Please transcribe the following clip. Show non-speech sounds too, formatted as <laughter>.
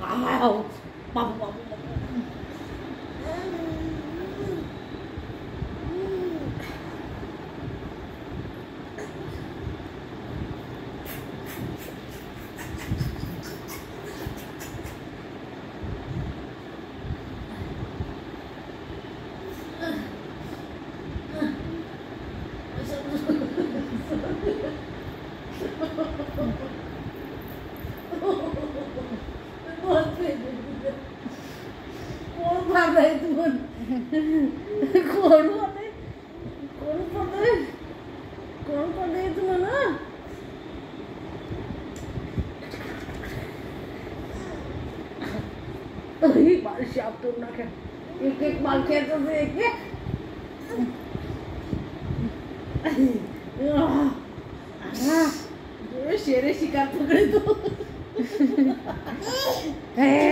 Wow. Wow. कोण भागाय तू कोण होते कोण पडे कोण पडे तू म्हणा अरे बाल शाप तो ना क्या एक एक बाल खेलते थे एक एक शेरे शिकार पकड़े तो। <laughs>